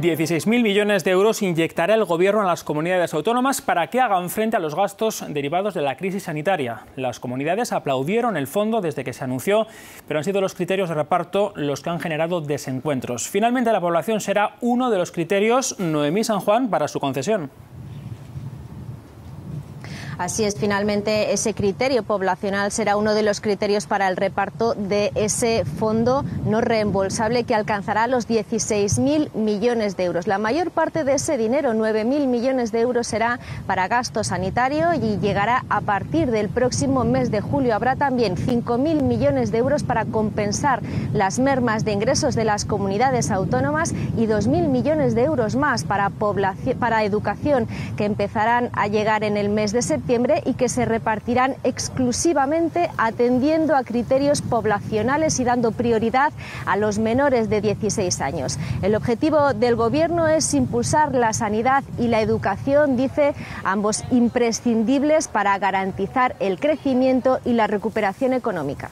16.000 millones de euros inyectará el Gobierno a las comunidades autónomas para que hagan frente a los gastos derivados de la crisis sanitaria. Las comunidades aplaudieron el fondo desde que se anunció, pero han sido los criterios de reparto los que han generado desencuentros. Finalmente, la población será uno de los criterios Noemí San Juan para su concesión. Así es, finalmente ese criterio poblacional será uno de los criterios para el reparto de ese fondo no reembolsable que alcanzará los 16.000 millones de euros. La mayor parte de ese dinero, 9.000 millones de euros, será para gasto sanitario y llegará a partir del próximo mes de julio. Habrá también 5.000 millones de euros para compensar las mermas de ingresos de las comunidades autónomas y 2.000 millones de euros más para, para educación que empezarán a llegar en el mes de y que se repartirán exclusivamente atendiendo a criterios poblacionales y dando prioridad a los menores de 16 años. El objetivo del Gobierno es impulsar la sanidad y la educación, dice, ambos imprescindibles para garantizar el crecimiento y la recuperación económica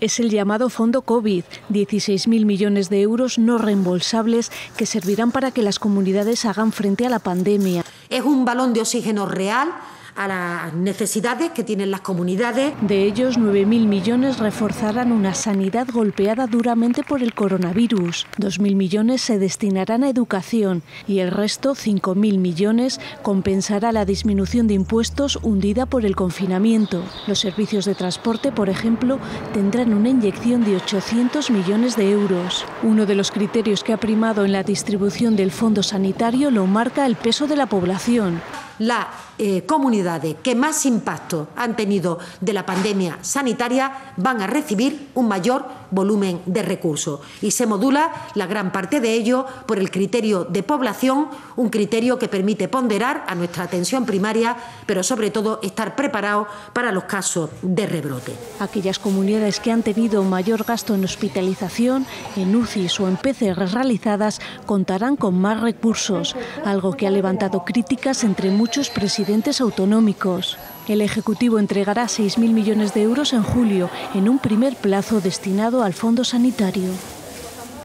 es el llamado Fondo COVID, 16.000 millones de euros no reembolsables que servirán para que las comunidades hagan frente a la pandemia. Es un balón de oxígeno real a las necesidades que tienen las comunidades. De ellos, 9.000 millones reforzarán una sanidad golpeada duramente por el coronavirus. 2.000 millones se destinarán a educación y el resto, 5.000 millones, compensará la disminución de impuestos hundida por el confinamiento. Los servicios de transporte, por ejemplo, tendrán una inyección de 800 millones de euros. Uno de los criterios que ha primado en la distribución del fondo sanitario lo marca el peso de la población las eh, comunidades que más impacto han tenido de la pandemia sanitaria van a recibir un mayor volumen de recursos y se modula la gran parte de ello por el criterio de población, un criterio que permite ponderar a nuestra atención primaria, pero sobre todo estar preparados para los casos de rebrote. Aquellas comunidades que han tenido mayor gasto en hospitalización, en UCIs o en PCR realizadas contarán con más recursos, algo que ha levantado críticas entre muchos presidentes autonómicos. El Ejecutivo entregará 6.000 millones de euros en julio, en un primer plazo destinado al Fondo Sanitario.